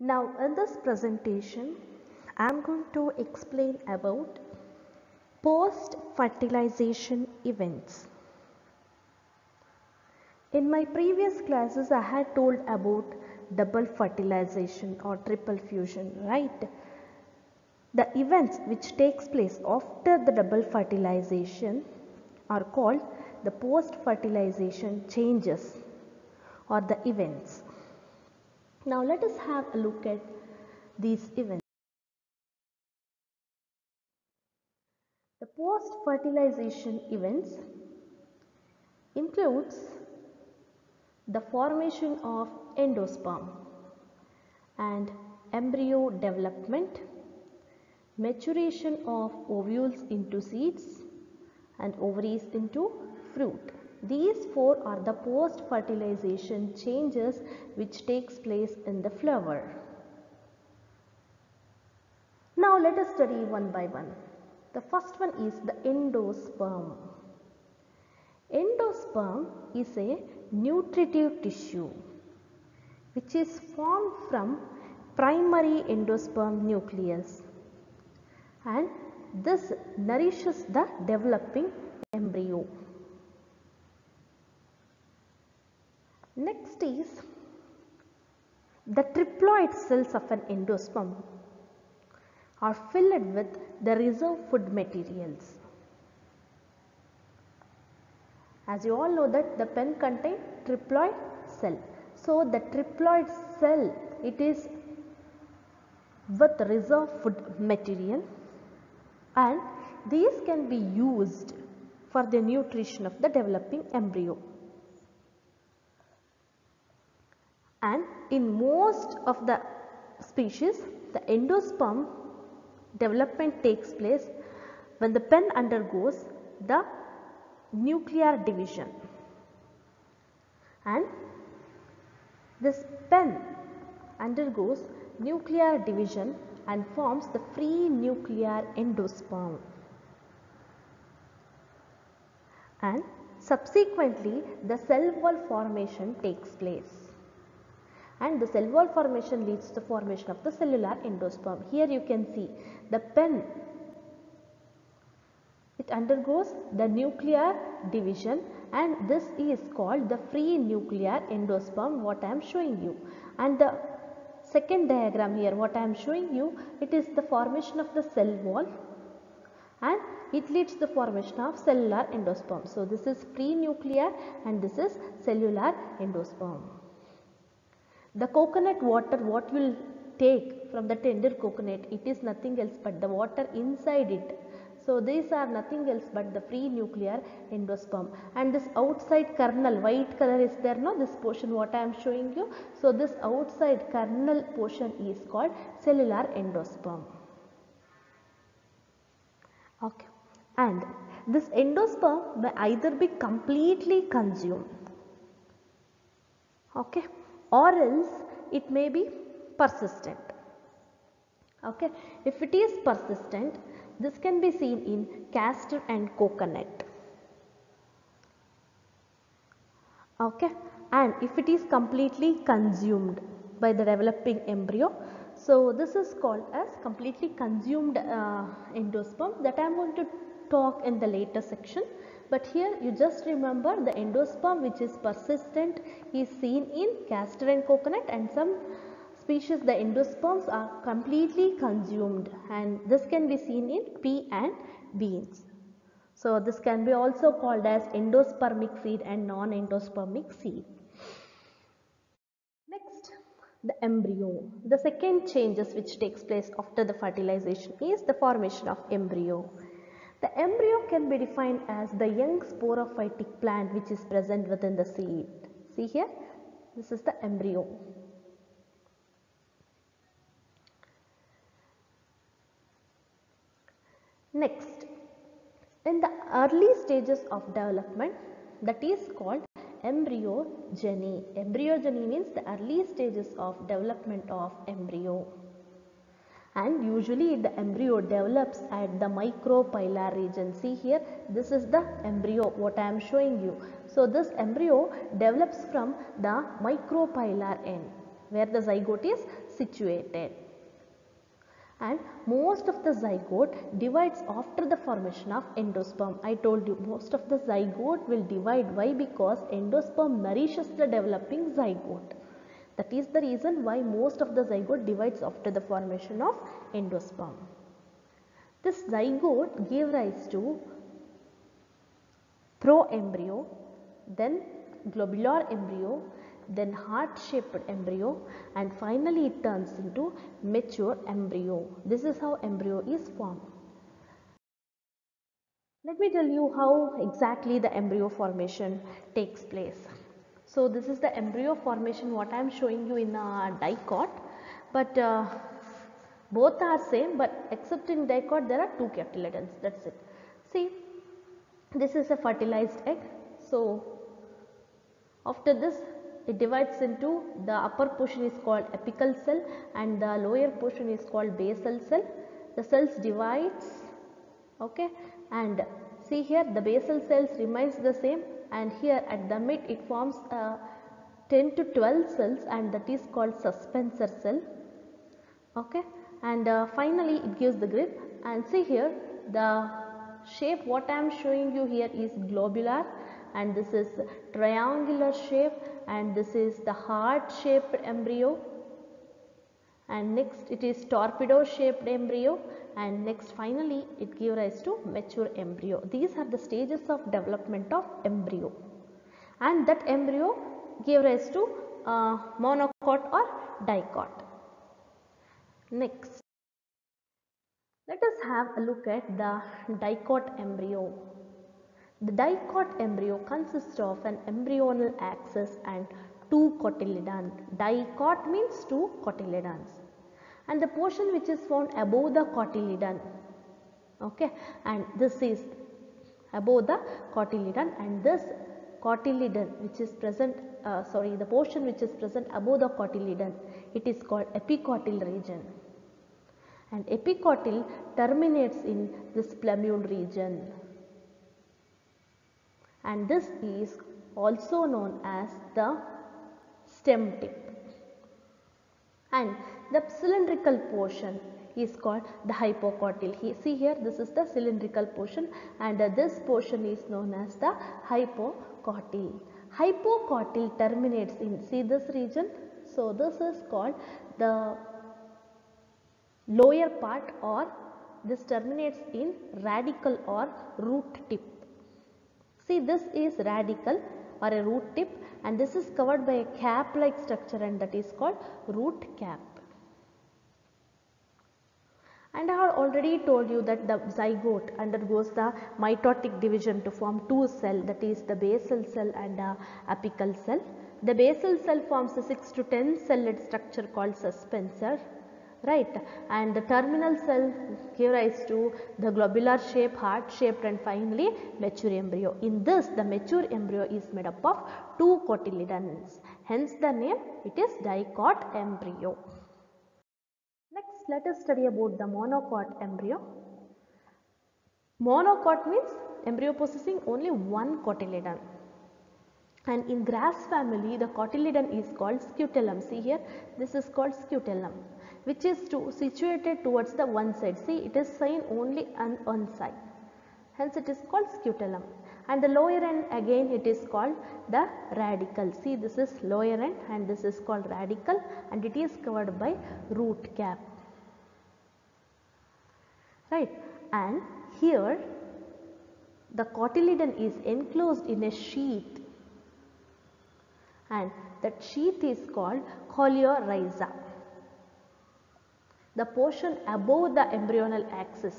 Now in this presentation I am going to explain about post fertilization events. In my previous classes I had told about double fertilization or triple fusion right. The events which takes place after the double fertilization are called the post fertilization changes or the events. Now let us have a look at these events. The post fertilization events includes the formation of endosperm and embryo development, maturation of ovules into seeds and ovaries into fruit. These four are the post fertilization changes which takes place in the flower. Now let us study one by one. The first one is the endosperm. Endosperm is a nutritive tissue which is formed from primary endosperm nucleus and this nourishes the developing embryo. Next is the triploid cells of an endosperm are filled with the reserve food materials. As you all know that the PEN contains triploid cell. So, the triploid cell it is with reserve food material and these can be used for the nutrition of the developing embryo. And in most of the species the endosperm development takes place when the PEN undergoes the nuclear division. And this PEN undergoes nuclear division and forms the free nuclear endosperm. And subsequently the cell wall formation takes place and the cell wall formation leads to the formation of the cellular endosperm. Here you can see the PEN it undergoes the nuclear division and this is called the free nuclear endosperm what I am showing you and the second diagram here what I am showing you it is the formation of the cell wall and it leads to the formation of cellular endosperm. So, this is free nuclear and this is cellular endosperm. The coconut water what will take from the tender coconut it is nothing else but the water inside it. So, these are nothing else but the free nuclear endosperm and this outside kernel white color is there no this portion what I am showing you. So, this outside kernel portion is called cellular endosperm. Okay. And this endosperm may either be completely consumed okay or else it may be persistent. Okay. If it is persistent, this can be seen in castor and coconut. Okay. And if it is completely consumed by the developing embryo, so this is called as completely consumed uh, endosperm that I am going to talk in the later section. But here you just remember the endosperm which is persistent is seen in castor and coconut and some species the endosperms are completely consumed and this can be seen in pea and beans. So, this can be also called as endospermic seed and non-endospermic seed. Next, the embryo. The second changes which takes place after the fertilization is the formation of embryo. The embryo can be defined as the young sporophytic plant which is present within the seed. See here, this is the embryo. Next, in the early stages of development that is called embryogeny. Embryogeny means the early stages of development of embryo and usually the embryo develops at the micropylar region. See here this is the embryo what I am showing you. So, this embryo develops from the micropylar end where the zygote is situated and most of the zygote divides after the formation of endosperm. I told you most of the zygote will divide. Why? Because endosperm nourishes the developing zygote. That is the reason why most of the zygote divides after the formation of endosperm. This zygote gave rise to proembryo, then globular embryo, then heart shaped embryo and finally it turns into mature embryo. This is how embryo is formed. Let me tell you how exactly the embryo formation takes place. So this is the embryo formation what I am showing you in a dicot but uh, both are same but except in dicot there are two cotyledons that's it. See this is a fertilized egg. So after this it divides into the upper portion is called apical cell and the lower portion is called basal cell. The cells divides okay and see here the basal cells remains the same and here at the mid it forms uh, 10 to 12 cells and that is called suspensor cell. Okay? And uh, finally it gives the grip. And see here the shape what I am showing you here is globular. And this is triangular shape. And this is the heart shaped embryo. And next it is torpedo shaped embryo and next finally it gives rise to mature embryo. These are the stages of development of embryo and that embryo gave rise to uh, monocot or dicot. Next, let us have a look at the dicot embryo. The dicot embryo consists of an embryonal axis and two cotyledons. Dicot means two cotyledons. And the portion which is found above the cotyledon. Okay. And this is above the cotyledon and this cotyledon which is present uh, sorry the portion which is present above the cotyledon it is called epicotyl region and epicotyl terminates in this plumule region and this is also known as the stem tip and the cylindrical portion is called the hypocotyl. See here this is the cylindrical portion and uh, this portion is known as the hypocotyl. Hypocotyl terminates in see this region. So this is called the lower part or this terminates in radicle or root tip. See this is radicle or a root tip and this is covered by a cap like structure and that is called root cap. And I have already told you that the zygote undergoes the mitotic division to form two cell that is the basal cell and the apical cell. The basal cell forms a 6 to 10 celled structure called suspensor right and the terminal cell give rise to the globular shape, heart shaped and finally mature embryo. In this the mature embryo is made up of two cotyledons hence the name it is dicot embryo. Let us study about the monocot embryo. Monocot means embryo possessing only one cotyledon and in grass family the cotyledon is called scutellum see here this is called scutellum which is to, situated towards the one side. See it is seen only on one side. Hence it is called scutellum. And the lower end again it is called the radicle See this is lower end and this is called radicle and it is covered by root cap. Right. And here the cotyledon is enclosed in a sheath and that sheath is called coleorrhiza the portion above the embryonal axis.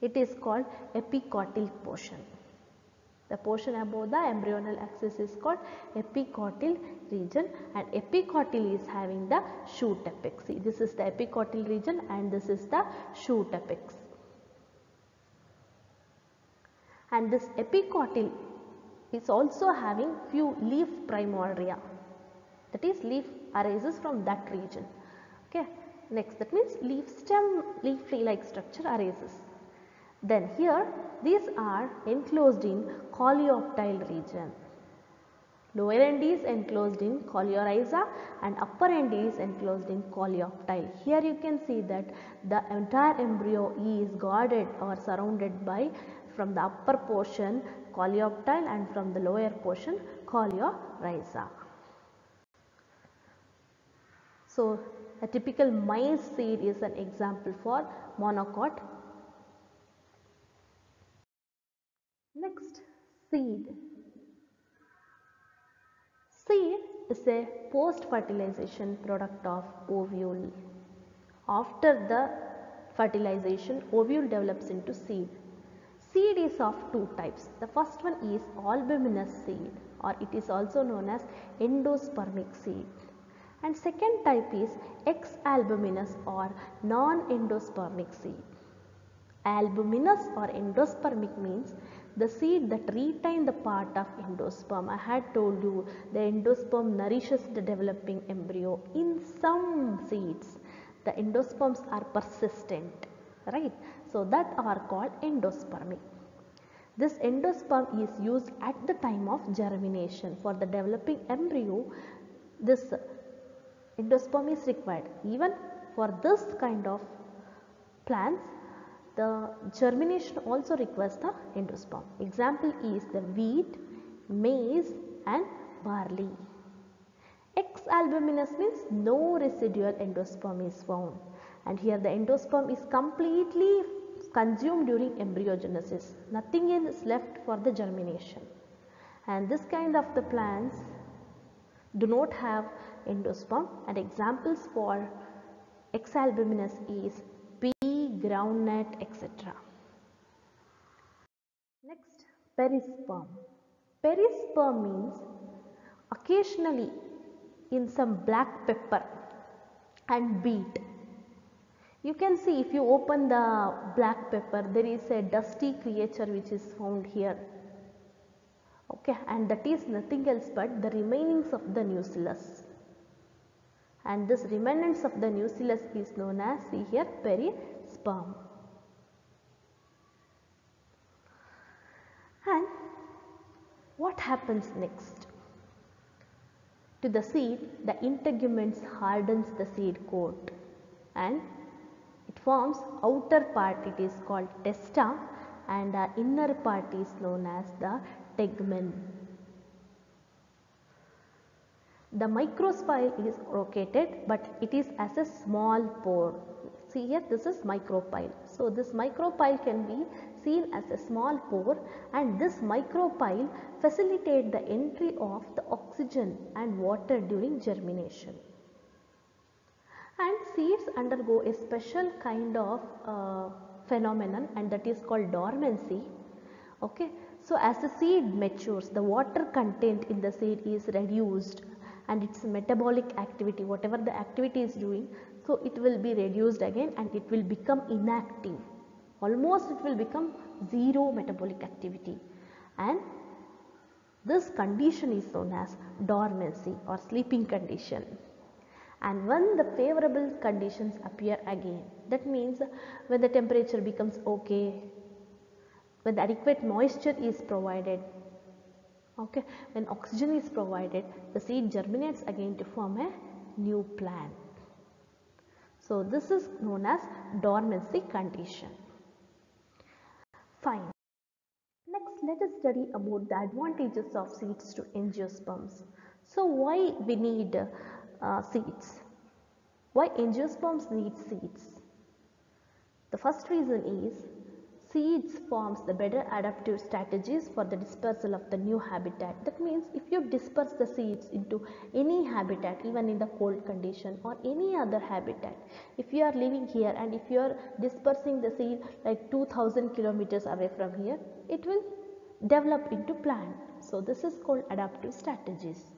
It is called epicotyl portion. The portion above the embryonal axis is called epicotyl region and epicotyl is having the shoot apex. See, this is the epicotyl region and this is the shoot apex. And this epicotyl is also having few leaf primordia that is leaf arises from that region. Okay. Next that means leaf stem leaf tree like structure arises. Then here these are enclosed in coleoptile region. Lower end is enclosed in coleorhiza and upper end is enclosed in coleoptile. Here you can see that the entire embryo is guarded or surrounded by from the upper portion coleoptile and from the lower portion coleorhiza. So, a typical maize seed is an example for monocot. Next, seed. Seed is a post-fertilization product of ovule. After the fertilization, ovule develops into seed. Seed is of two types. The first one is albuminous seed or it is also known as endospermic seed. And second type is ex-albuminous or non-endospermic seed. Albuminous or endospermic means the seed that retain the part of endosperm. I had told you the endosperm nourishes the developing embryo. In some seeds, the endosperms are persistent, right? So that are called endospermic. This endosperm is used at the time of germination. For the developing embryo, this endosperm is required. Even for this kind of plants, the germination also requires the endosperm. Example is the wheat, maize and barley. ex-albuminous means no residual endosperm is found and here the endosperm is completely consumed during embryogenesis. Nothing is left for the germination and this kind of the plants do not have endosperm and examples for ex-albuminous is groundnut etc. Next perisperm. Perisperm means occasionally in some black pepper and beet. You can see if you open the black pepper there is a dusty creature which is found here okay and that is nothing else but the remainings of the nucellus and this remnants of the nucellus is known as see here And what happens next? To the seed, the integuments hardens the seed coat and it forms outer part it is called testa and the inner part is known as the tegmen. The micropyle is located but it is as a small pore. See here this is micropyle. So this micropyle can be seen as a small pore and this micropyle facilitate the entry of the oxygen and water during germination. And seeds undergo a special kind of uh, phenomenon and that is called dormancy. Okay. So as the seed matures the water content in the seed is reduced and its metabolic activity whatever the activity is doing so it will be reduced again and it will become inactive. Almost it will become zero metabolic activity. And this condition is known as dormancy or sleeping condition. And when the favorable conditions appear again that means when the temperature becomes okay when adequate moisture is provided okay when oxygen is provided the seed germinates again to form a new plant so this is known as dormancy condition. Fine. Next let us study about the advantages of seeds to angiosperms. So why we need uh, seeds? Why angiosperms need seeds? The first reason is seeds forms the better adaptive strategies for the dispersal of the new habitat. That means if you disperse the seeds into any habitat even in the cold condition or any other habitat. If you are living here and if you are dispersing the seed like 2000 kilometers away from here, it will develop into plant. So this is called adaptive strategies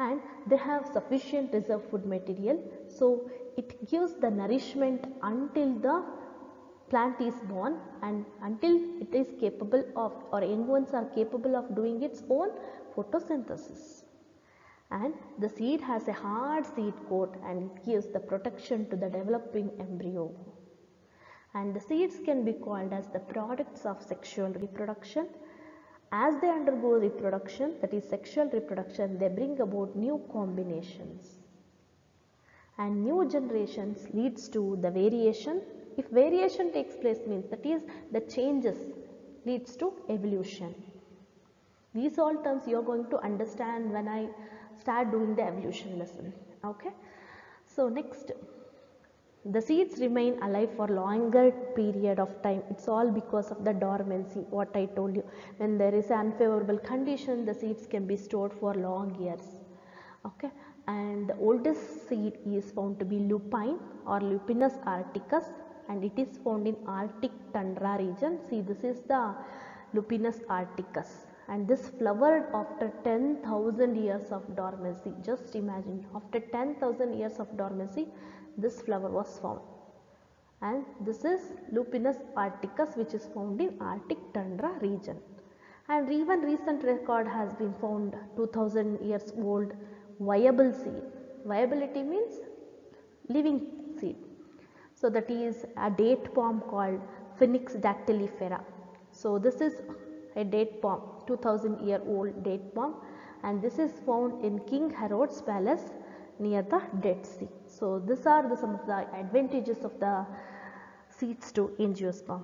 and they have sufficient reserve food material. So it gives the nourishment until the plant is born and until it is capable of or young ones are capable of doing its own photosynthesis and the seed has a hard seed coat and it gives the protection to the developing embryo and the seeds can be called as the products of sexual reproduction As they undergo reproduction, that is sexual reproduction, they bring about new combinations. And new generations leads to the variation. If variation takes place means that is the changes leads to evolution. These all terms you are going to understand when I start doing the evolution lesson. Okay. So next the seeds remain alive for longer period of time it's all because of the dormancy what i told you when there is unfavorable condition the seeds can be stored for long years okay and the oldest seed is found to be lupine or lupinus arcticus and it is found in arctic tundra region. See this is the lupinus arcticus. And this flowered after 10,000 years of dormancy just imagine after 10,000 years of dormancy this flower was found and this is Lupinus arcticus which is found in Arctic tundra region. And even recent record has been found 2000 years old viable seed. Viability means living so that is a date palm called Phoenix dactylifera so this is a date palm 2000 year old date palm and this is found in King Herod's palace near the Dead Sea. So, these are the, some of the advantages of the seeds to angiosperm.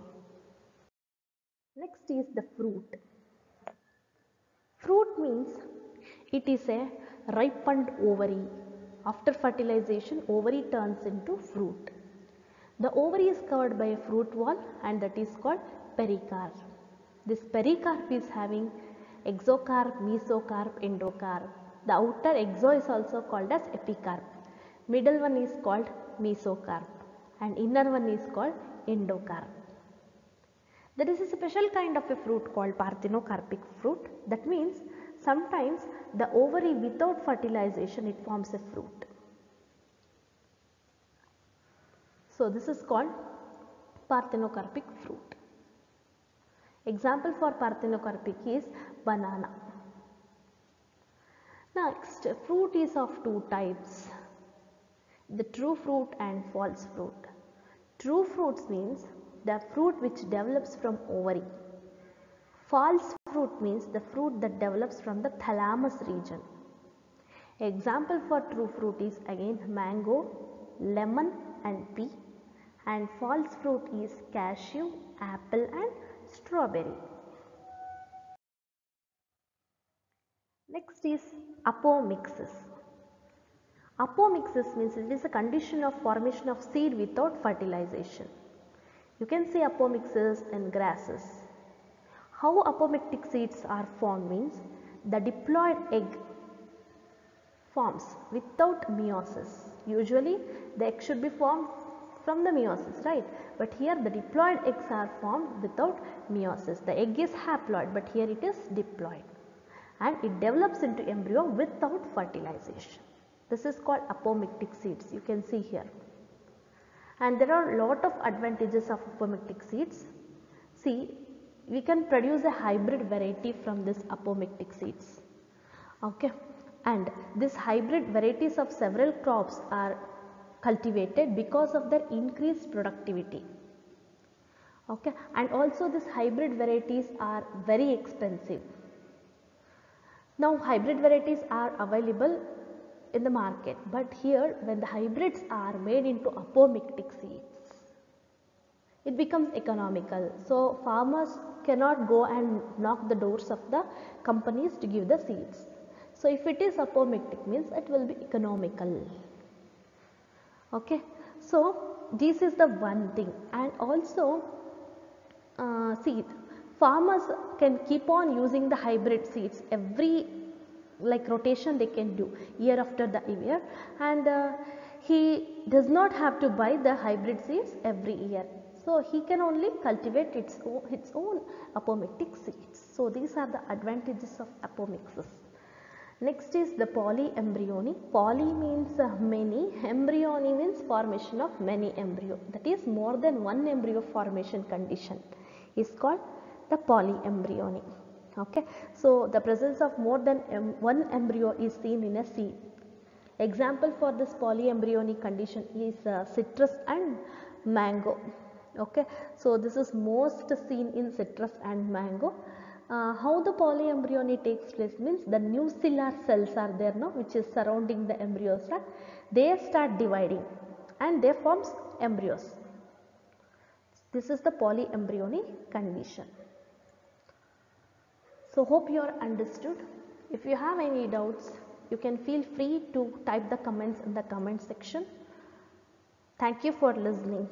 Next is the fruit. Fruit means it is a ripened ovary. After fertilization, ovary turns into fruit. The ovary is covered by a fruit wall and that is called pericarp. This pericarp is having exocarp, mesocarp, endocarp. The outer exo is also called as epicarp. Middle one is called mesocarp and inner one is called endocarp. There is a special kind of a fruit called parthenocarpic fruit. That means sometimes the ovary without fertilization it forms a fruit. So this is called parthenocarpic fruit. Example for parthenocarpic is banana. Next, fruit is of two types, the true fruit and false fruit. True fruits means the fruit which develops from ovary. False fruit means the fruit that develops from the thalamus region. Example for true fruit is again mango, lemon and pea and false fruit is cashew, apple and strawberry. Next is apomixis. Apomixis means it is a condition of formation of seed without fertilization. You can see apomixis in grasses. How apomictic seeds are formed means the diploid egg forms without meiosis. Usually the egg should be formed from the meiosis right but here the diploid eggs are formed without meiosis. The egg is haploid but here it is diploid and it develops into embryo without fertilization. This is called apomictic seeds you can see here. And there are lot of advantages of apomictic seeds. See we can produce a hybrid variety from this apomictic seeds. Okay. And this hybrid varieties of several crops are cultivated because of their increased productivity. Okay. And also these hybrid varieties are very expensive now hybrid varieties are available in the market but here when the hybrids are made into apomictic seeds it becomes economical. So farmers cannot go and knock the doors of the companies to give the seeds. So if it is apomictic means it will be economical. Okay. So this is the one thing and also uh, seed farmers can keep on using the hybrid seeds every like rotation they can do year after the year and uh, he does not have to buy the hybrid seeds every year. So, he can only cultivate its own, its own apomictic seeds. So, these are the advantages of apomixis. Next is the polyembryony. Poly means uh, many, embryony means formation of many embryo that is more than one embryo formation condition is called the polyembryony. Okay. So, the presence of more than one embryo is seen in a seed. Example for this polyembryonic condition is uh, citrus and mango. Okay. So, this is most seen in citrus and mango uh, how the polyembryony takes place means the nuclear cells are there now which is surrounding the embryos right? They start dividing and they forms embryos. This is the polyembryony condition. So hope you are understood. If you have any doubts you can feel free to type the comments in the comment section. Thank you for listening